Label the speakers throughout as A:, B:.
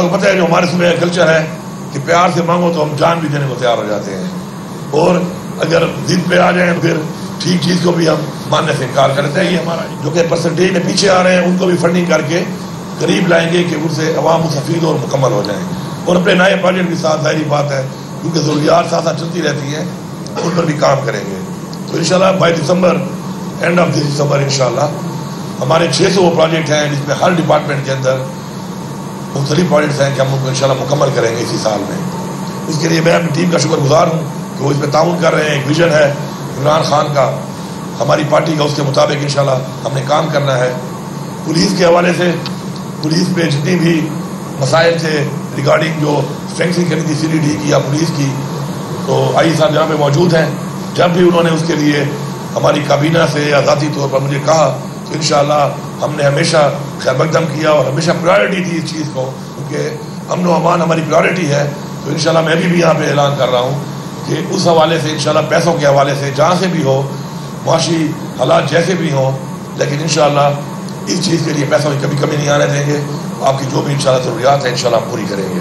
A: آپ کو پتہ ہے جو ہمارے صبح کلچر ہے کہ پیار سے مانگو تو ہم جان بھی دینے کو تیار ہو جاتے ہیں۔ اور اگر ضد پہ آ جائیں پھر ٹھیک چیز کو بھی ہم ماننے سے انکار کرتے ہیں۔ یہ ہمارا جو کہ پرسنٹیج میں پیچھے آ رہے ہیں، ان کو بھی فنڈنگ کر کے قریب لائیں گے کہ ان سے عوام مستفید اور مکمل ہو جائیں۔ اور اپنے نئے پروجیکٹ کے ساتھ ظاہری بات ہے، کیونکہ ضروریات ساتھ ساتھ چلتی رہتی ہیں، ان پر بھی کام کریں گے۔ تو انشاءاللہ by December end of this December انشاءاللہ، ہمارے چھ سو وہ پروجیکٹ ہیں جس میں ہر ڈپارٹمنٹ کے اندر مختلف پروجیکٹس ہیں کہ ہم ان کو انشاءاللہ مکمل کریں گے اسی سال میں۔ اس کے لیے میں اپنی ٹیم کا شکر گزار ہوں کہ وہ اس میں تعاون کر رہے ہیں، ایک ویژن ہے عمران خان کا۔ ہماری پارٹی کا اس کے مطابق انشاءاللہ ہم نے کام کرنا ہے۔ پولیس کے حوالے سے پولیس پہ جتنی بھی مسائل تھے ریگارڈنگ جو اسٹرینگسنگ کرنی تھی سی ڈی ڈی کی یا پولیس کی، تو آئی صاحب جہاں پہ موجود ہیں۔ جب بھی انہوں نے اس کے لیے ہماری کابینہ سے یا ذاتی طور پر مجھے کہا تو انشاءاللہ ہم نے ہمیشہ خیر مقدم کیا اور ہمیشہ پرائرٹی تھی اس چیز کو کیونکہ امن و امان ہماری پرائرٹی ہے۔ تو انشاءاللہ میں بھی, بھی یہاں پہ اعلان کر رہا ہوں کہ اس حوالے سے انشاءاللہ پیسوں کے حوالے سے جہاں سے بھی ہو معاشی حالات جیسے بھی ہوں لیکن انشاءاللہ اس چیز کے لیے پیسوں کی کبھی کمی نہیں آنے دیں گے۔ آپ کی جو بھی انشاءاللہ ضروریات ہیں انشاءاللہ ہم پوری کریں گے۔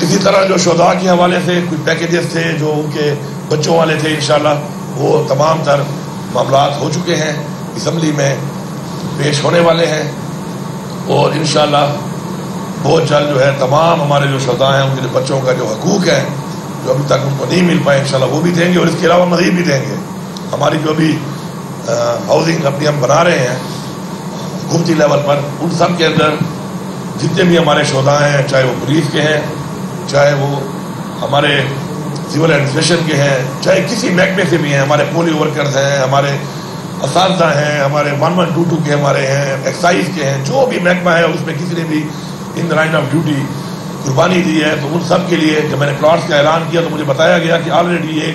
A: اسی طرح جو شہداء کے حوالے سے کچھ پیکیجز تھے جو ان کے بچوں والے تھے انشاءاللہ وہ تمام تر معاملات ہو چکے ہیں۔ اسمبلی میں پیش ہونے والے ہیں اور انشاءاللہ بہت جلد جو ہے تمام ہمارے جو شہداء ہیں، ان کے بچوں کا جو حقوق ہے جو ابھی تک ان کو نہیں مل پائے، انشاءاللہ وہ بھی دیں گے اور اس کے علاوہ مزید بھی دیں گے۔ ہماری جو بھی ہاؤسنگ اپنی ہم بنا رہے ہیں، حکومتی لیول پر، ان سب کے اندر جتنے بھی ہمارے شہداء ہیں، چاہے وہ پولیس کے ہیں، چاہے وہ ہمارے سول ایڈمنسٹریشن کے ہیں، چاہے کسی محکمے سے بھی ہیں، ہمارے پولیو ورکرز ہیں، ہمارے اساتذہ ہیں، ہمارے ون ون ٹو ٹو کے ہمارے ہیں ایکسائز کے ہیں، جو بھی محکمہ ہے، اس میں کسی نے بھی in the line of duty قربانی دی ہے۔ تو ان سب کے لیے جب میں نے پلاٹس کا اعلان کیا تو مجھے بتایا گیا کہ آلریڈی ایک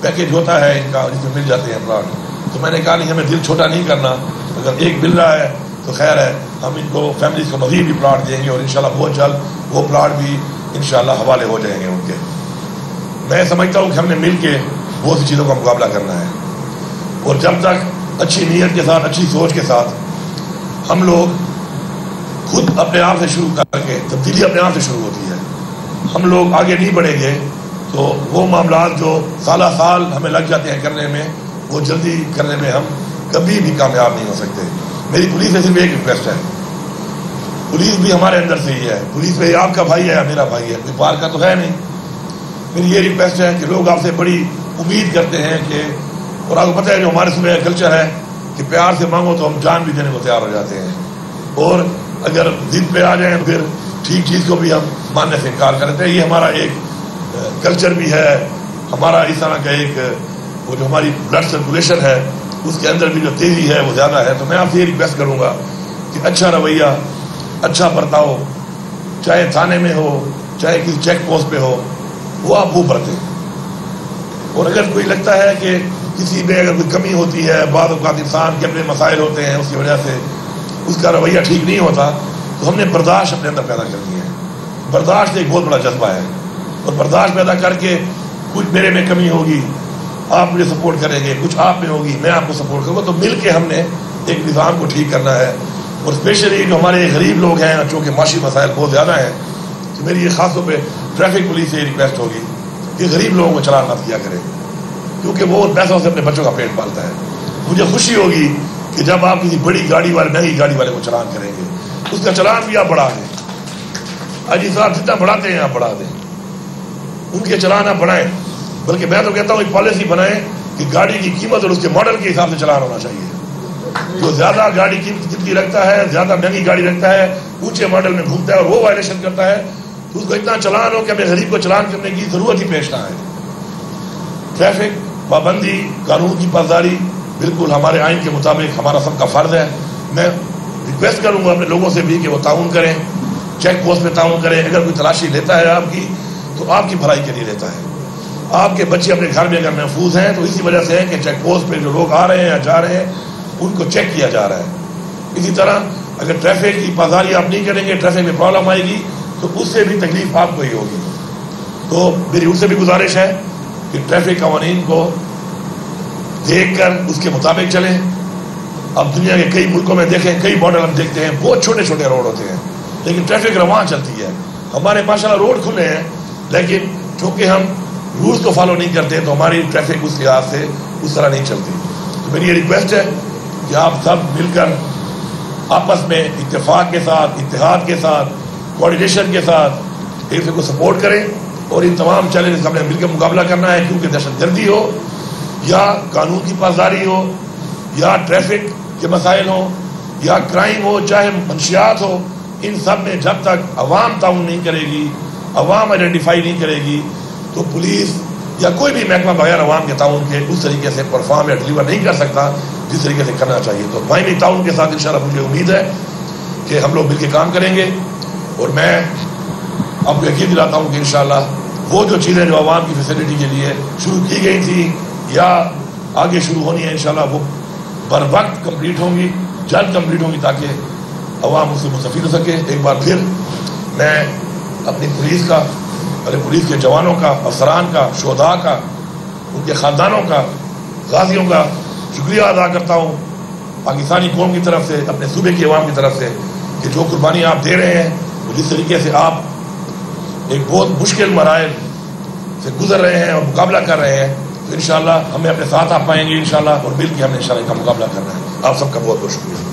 A: پیکیج ہوتا ہے، ان کا جس میں مل جاتے ہیں پلاٹ تو میں نے کہا نہیں، ہمیں دل چھوٹا نہیں کرنا۔ اگر ایک مل رہا ہے تو خیر ہے، ہم ان کو فیملیز کو مزید بھی پلاٹ دیں گے اور انشاءاللہ بہت جلد وہ پلاٹ بھی انشاءاللہ حوالے ہو جائیں گے ان کے۔ میں سمجھتا ہوں کہ ہم نے مل کے بہت سی چیزوں کا مقابلہ کرنا ہے۔ اور جب تک اچھی نیت کے ساتھ، اچھی سوچ کے ساتھ ہم لوگ خود اپنے آپ سے شروع کر کے، تبدیلی اپنے آپ سے شروع ہوتی ہے۔ ہم لوگ آگے نہیں بڑھیں گے تو وہ معاملات جو سالہ سال ہمیں لگ جاتے ہیں کرنے میں، وہ جلدی کرنے میں ہم کبھی بھی کامیاب نہیں ہو سکتے۔ میری پولیس سے صرف ایک ریکویسٹ ہے۔ پولیس بھی ہمارے اندر سے ہی ہے۔ پولیس میں آپ کا بھائی ہے یا میرا بھائی ہے، کوئی بار کا تو ہے نہیں۔ میری یہ ریکویسٹ ہے کہ لوگ آپ سے بڑی امید کرتے ہیں کہ اور آپ کو پتہ ہے جو ہمارے صبح کلچر ہے کہ پیار سے مانگو تو ہم جان بھی دینے کو تیار ہو جاتے ہیں۔ اور اگر ضد پہ آ جائیں پھر ٹھیک چیز کو بھی ہم ماننے سے انکار کرتے ہیں۔ یہ ہمارا ایک کلچر بھی ہے۔ ہمارا اس طرح کا ایک وہ جو ہماری بلڈ سرکولیشن ہے، اس کے اندر بھی جو تیزی ہے، وہ زیادہ ہے۔ تو میں آپ سے یہ ریکویسٹ کروں گا کہ اچھا رویہ اچھا برتاؤ، چاہے تھانے میں ہو، چاہے کسی چیک پوسٹ پہ ہو، وہ آپ وہ برتیں اور اگر کوئی لگتا ہے کہ کسی میں اگر کوئی کمی ہوتی ہے، بعض اوقات انسان کے اپنے مسائل ہوتے ہیں، اس کی وجہ سے اس کا رویہ ٹھیک نہیں ہوتا، تو ہم نے برداشت اپنے اندر پیدا کر دی ہے۔ برداشت ایک بہت بڑا جذبہ ہے۔ اور برداشت پیدا کر کے کچھ میرے میں کمی ہوگی، آپ مجھے سپورٹ کریں گے، کچھ آپ میں ہوگی، میں آپ کو سپورٹ کروں گا۔ تو مل کے ہم نے ایک نظام کو ٹھیک کرنا ہے۔ اور اسپیشلی جو ہمارے غریب لوگ ہیں، چونکہ معاشی مسائل بہت زیادہ ہیں، تو میری یہ خاص طور پہ ٹریفک پولیس سے یہ ریکویسٹ ہوگی کہ غریب لوگوں کو چلان مت کیا کرے کیونکہ وہ پیسوں سے اپنے بچوں کا پیٹ پالتا ہے۔ مجھے خوشی ہوگی کہ جب آپ کسی بڑی گاڑی والے مہنگی گاڑی والے کو چلان کریں گے، اس کا چلان بھی آپ بڑھا دیں۔ اجی صاحب جتنا بڑھاتے ہیں، آپ بڑھا دیں۔ ان کے چلان آپ بڑھائیں۔ بلکہ میں تو کہتا ہوں، ایک پالیسی بنائیں کہ گاڑی کی قیمت اور اس کے ماڈل کے حساب سے چلان ہونا چاہیے۔ جو زیادہ گاڑی قیمت کتنی رکھتا ہے، زیادہ مہنگی گاڑی رکھتا ہے، اونچے ماڈل میں گھومتا ہے اور وہ وائلیشن کرتا ہے، تو اس کو اتنا چلان ہو کہ ہمیں غریب کو چلان کرنے کی ضرورت ہی پیش نہ آئے۔ ٹریفک پابندی، قانون کی پاسداری بالکل ہمارے آئین کے مطابق ہمارا سب کا فرض ہے۔ میں ریکویسٹ کروں گا اپنے لوگوں سے بھی کہ وہ تعاون کریں چیک پوسٹ میں تعاون کریں۔ اگر کوئی تلاشی لیتا ہے آپ کی، تو آپ کی بھلائی کے لیے لیتا ہے۔ آپ کے بچے اپنے گھر میں اگر محفوظ ہیں، تو اسی وجہ سے ہے کہ چیک پوسٹ پہ جو لوگ آ رہے ہیں یا جا رہے ہیں، ان کو چیک کیا جا رہا ہے۔ اسی طرح اگر ٹریفک کی پاسداری آپ نہیں کریں گے ٹریفک میں پرابلم آئے گی، تو اس سے بھی تکلیف آپ کو ہی ہوگی۔ تو میری ان سے بھی گزارش ہے۔ کہ ٹریفک قوانین کو دیکھ کر اس کے مطابق چلیں۔ اب دنیا کے کئی ملکوں میں دیکھیں، کئی ماڈل ہم دیکھتے ہیں، بہت چھوٹے چھوٹے روڈ ہوتے ہیں۔ لیکن ٹریفک رواں چلتی ہے۔ ہمارے ماشاء اللہ روڈ کھلے ہیں، لیکن چونکہ ہم رولس کو فالو نہیں کرتے، تو ہماری ٹریفک اس لحاظ سے اس طرح نہیں چلتی۔ تو میری یہ ریکویسٹ ہے کہ آپ سب مل کر آپس میں اتفاق کے ساتھ، اتحاد کے ساتھ کوآڈینیشن کے ساتھ، ایک دوسرے کو سپورٹ کریں۔ اور ان تمام چیلنجز ہم نے مل کے مقابلہ کرنا ہے، کیونکہ دہشت گردی ہو، یا قانون کی پاسداری ہو، یا ٹریفک کے مسائل ہوں، یا کرائم ہو، چاہے منشیات ہو، ان سب میں جب تک عوام تعاون نہیں کرے گی، عوام آئیڈینٹیفائی نہیں کرے گی، تو پولیس یا کوئی بھی محکمہ بغیر عوام کے تعاون کے اس طریقے سے پرفارم یا ڈلیور نہیں کر سکتا جس طریقے سے کرنا چاہیے۔ تو بھی تعاون کے ساتھ انشاءاللہ مجھے امید ہے کہ ہم لوگ مل کے کام کریں گے۔ اور میں آپ کو یقین دلاتا ہوں کہ انشاءاللہ وہ جو چیزیں جو عوام کی فیسلٹی کے لیے شروع کی گئی تھی، یا آگے شروع ہونی ہے انشاءاللہ، وہ بر وقت کمپلیٹ ہوں گی، جلد کمپلیٹ ہوں گی تاکہ عوام اس سے مستفید ہو سکے۔ ایک بار پھر میں اپنی پولیس کا، اپنے پولیس کے جوانوں کا، افسران کا، شہداء کا، ان کے خاندانوں کا، غازیوں کا شکریہ ادا کرتا ہوں۔ پاکستانی قوم کی طرف سے، اپنے صوبے کی عوام کی طرف سے کہ جو قربانی آپ دے رہے ہیں، وہ جس طریقے سے آپ ایک بہت مشکل مراحل سے گزر رہے ہیں اور مقابلہ کر رہے ہیں، تو انشاءاللہ ہمیں اپنے ساتھ آ پائیں گے انشاءاللہ اور مل کے ہم نے انشاءاللہ کا مقابلہ کرنا ہے آپ سب کا بہت بہت شکریہ۔